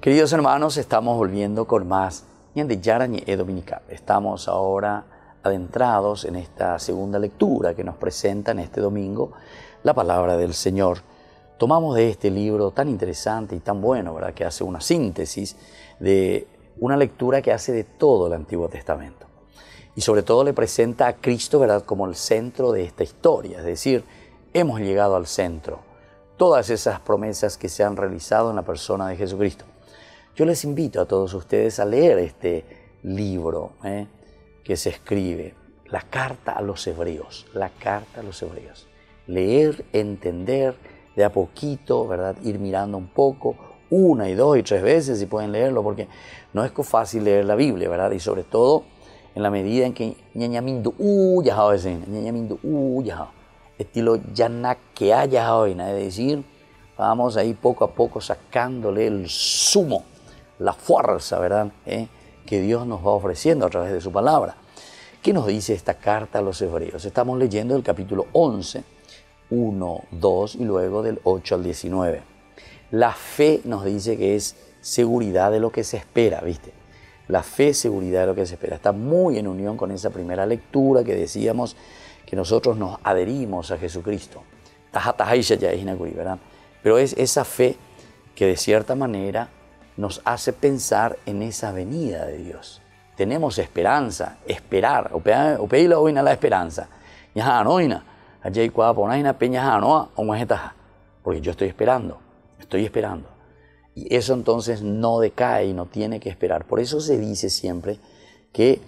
Queridos hermanos, estamos volviendo con más Yara E Dominical. Estamos ahora adentrados en esta segunda lectura que nos presenta en este domingo la palabra del Señor. Tomamos de este libro tan interesante y tan bueno, ¿verdad? que hace una síntesis de una lectura que hace de todo el Antiguo Testamento. Y sobre todo le presenta a Cristo ¿verdad? como el centro de esta historia, es decir, hemos llegado al centro. Todas esas promesas que se han realizado en la persona de Jesucristo. Yo les invito a todos ustedes a leer este libro ¿eh? que se escribe, la carta a los hebreos, la carta a los hebreos. Leer, entender, de a poquito, ¿verdad? Ir mirando un poco, una y dos y tres veces si pueden leerlo, porque no es fácil leer la Biblia, ¿verdad? Y sobre todo en la medida en que ñañamindu uya ñañamindu uya estilo yanak que haya hoy, es decir, vamos ahí poco a poco sacándole el sumo, la fuerza, ¿verdad? ¿Eh? Que Dios nos va ofreciendo a través de su palabra. ¿Qué nos dice esta carta a los hebreos? Estamos leyendo el capítulo 11, 1, 2 y luego del 8 al 19. La fe nos dice que es seguridad de lo que se espera, ¿viste? La fe, seguridad de lo que se espera. Está muy en unión con esa primera lectura que decíamos que nosotros nos adherimos a Jesucristo. Pero es esa fe que de cierta manera nos hace pensar en esa venida de Dios. Tenemos esperanza, esperar, o pedirle hoy la esperanza. Ya no, porque yo estoy esperando, estoy esperando. Y eso entonces no decae y no tiene que esperar. Por eso se dice siempre que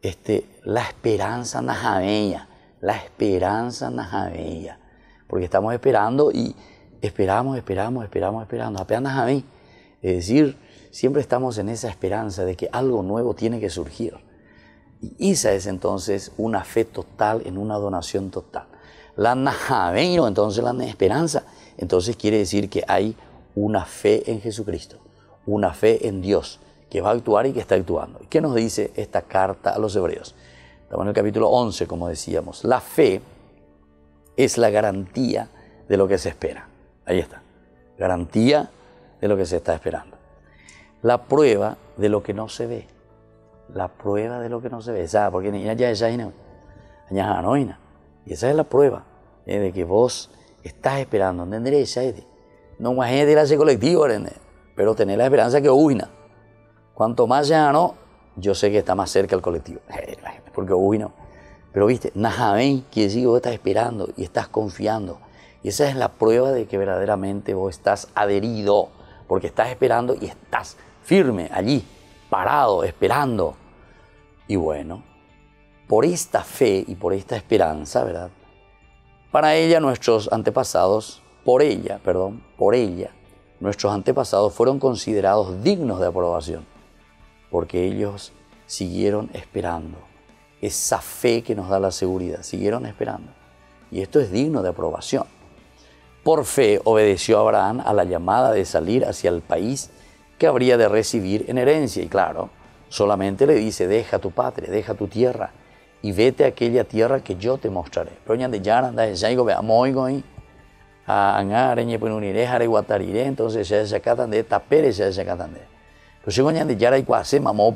este, la esperanza najabeña, la esperanza najabeña, porque estamos esperando y esperamos, esperamos, esperamos, esperando. Apenas a mí. Es decir, siempre estamos en esa esperanza de que algo nuevo tiene que surgir. Y esa es entonces una fe total en una donación total. La najabeño, entonces la esperanza, entonces quiere decir que hay una fe en Jesucristo, una fe en Dios, que va a actuar y que está actuando. ¿Qué nos dice esta carta a los hebreos? Estamos en el capítulo 11, como decíamos. La fe es la garantía de lo que se espera. Ahí está. Garantía de lo que se está esperando. La prueba de lo que no se ve. La prueba de lo que no se ve. ¿Sabes? Porque ya ya Y esa es la prueba ¿eh? de que vos estás esperando. No imagínate ese colectivo, pero tener la esperanza que uina. Cuanto más ya no, yo sé que está más cerca el colectivo. Porque uino. Pero viste, Najamen quiere decir que vos estás esperando y estás confiando. Y esa es la prueba de que verdaderamente vos estás adherido porque estás esperando y estás firme allí, parado, esperando. Y bueno, por esta fe y por esta esperanza, ¿verdad? Para ella nuestros antepasados, por ella, perdón, por ella, nuestros antepasados fueron considerados dignos de aprobación, porque ellos siguieron esperando. Esa fe que nos da la seguridad, siguieron esperando. Y esto es digno de aprobación. Por fe obedeció Abraham a la llamada de salir hacia el país que habría de recibir en herencia. Y claro, solamente le dice, deja tu patria, deja tu tierra y vete a aquella tierra que yo te mostraré. Pero ya de pues entonces se catan de tapere se catan de. Pero si de yara y cuase mamó.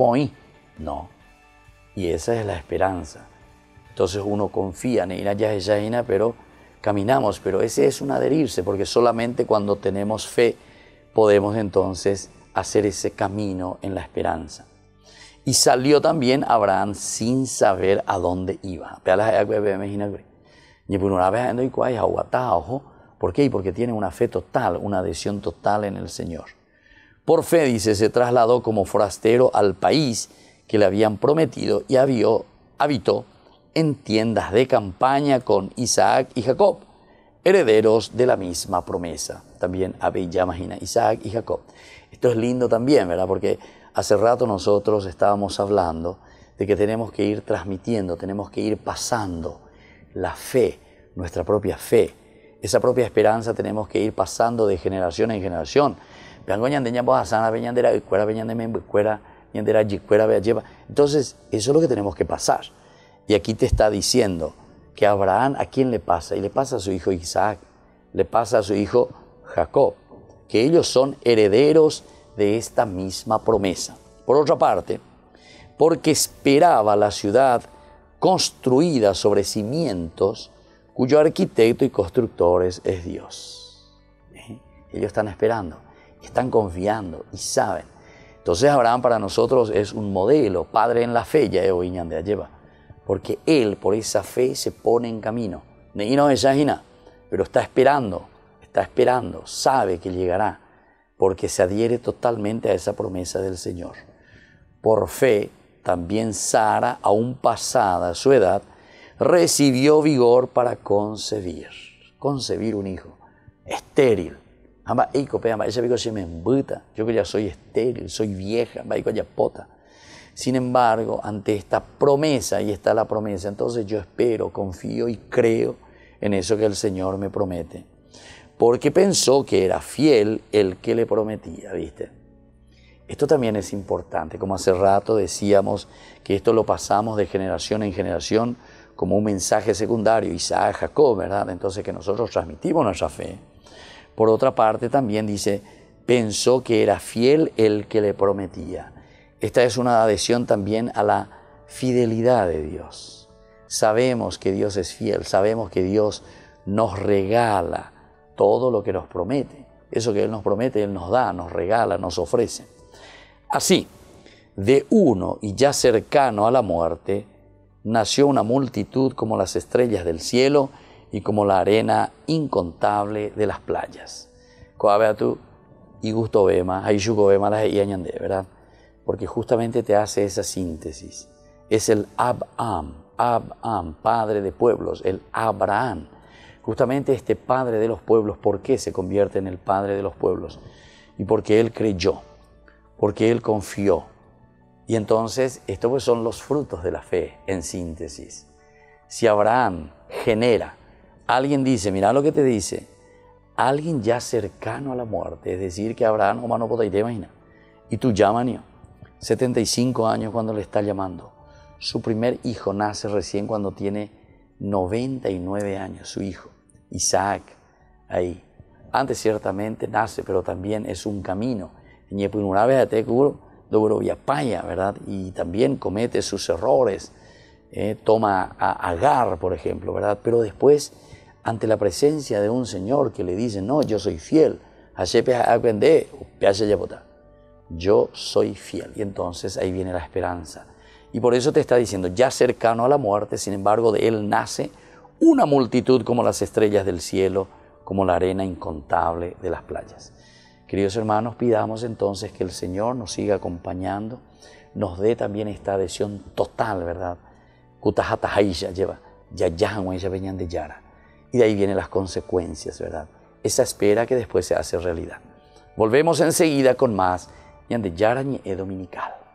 No. Y esa es la esperanza. Entonces uno confía en ella ya pero caminamos, pero ese es un adherirse, porque solamente cuando tenemos fe podemos entonces hacer ese camino en la esperanza. Y salió también Abraham sin saber a dónde iba. ¿Por qué? Porque tiene una fe total, una adhesión total en el Señor. Por fe, dice, se trasladó como forastero al país que le habían prometido y habitó en tiendas de campaña con Isaac y Jacob, herederos de la misma promesa. También ya imagina Isaac y Jacob. Esto es lindo también, ¿verdad? Porque hace rato nosotros estábamos hablando de que tenemos que ir transmitiendo, tenemos que ir pasando la fe, nuestra propia fe. Esa propia esperanza tenemos que ir pasando de generación en generación. Entonces, eso es lo que tenemos que pasar. Y aquí te está diciendo que Abraham, ¿a quién le pasa? Y le pasa a su hijo Isaac, le pasa a su hijo Jacob, que ellos son herederos de esta misma promesa. Por otra parte, porque esperaba la ciudad construida sobre cimientos cuyo arquitecto y constructor es, Dios. Ellos están esperando, están confiando y saben. Entonces Abraham para nosotros es un modelo, padre en la fe, ya de lleva, porque él por esa fe se pone en camino. No pero está esperando, está esperando, sabe que llegará, porque se adhiere totalmente a esa promesa del Señor. Por fe, también Sara, aún pasada su edad, recibió vigor para concebir, concebir un hijo, estéril. Yo que ya soy estéril, soy vieja, pota. Sin embargo, ante esta promesa, y está la promesa, entonces yo espero, confío y creo en eso que el Señor me promete. Porque pensó que era fiel el que le prometía, ¿viste? Esto también es importante, como hace rato decíamos que esto lo pasamos de generación en generación como un mensaje secundario, Isaac, Jacob, ¿verdad? Entonces que nosotros transmitimos nuestra fe. Por otra parte también dice, pensó que era fiel el que le prometía. Esta es una adhesión también a la fidelidad de Dios. Sabemos que Dios es fiel, sabemos que Dios nos regala todo lo que nos promete. Eso que Él nos promete, Él nos da, nos regala, nos ofrece. Así, de uno y ya cercano a la muerte, nació una multitud como las estrellas del cielo y como la arena incontable de las playas. tú y gusto vema, vema las ¿verdad? Porque justamente te hace esa síntesis. Es el Ab-Am, Ab-Am, padre de pueblos, el Abraham. Justamente este padre de los pueblos, ¿por qué se convierte en el padre de los pueblos? Y porque él creyó, porque él confió, y entonces, estos pues son los frutos de la fe, en síntesis. Si Abraham genera, alguien dice, mira lo que te dice, alguien ya cercano a la muerte, es decir, que Abraham o no te imaginar, y tú llamas, 75 años cuando le está llamando. Su primer hijo nace recién cuando tiene 99 años, su hijo, Isaac, ahí. Antes ciertamente nace, pero también es un camino. ¿verdad? Y también comete sus errores, eh, toma a Agar, por ejemplo, ¿verdad? Pero después, ante la presencia de un Señor que le dice, no, yo soy fiel, yo soy fiel. Y entonces ahí viene la esperanza. Y por eso te está diciendo, ya cercano a la muerte, sin embargo, de él nace una multitud como las estrellas del cielo, como la arena incontable de las playas. Queridos hermanos, pidamos entonces que el Señor nos siga acompañando, nos dé también esta adhesión total, ¿verdad? lleva, ya de Yara. Y de ahí vienen las consecuencias, ¿verdad? Esa espera que después se hace realidad. Volvemos enseguida con más Yara Dominical.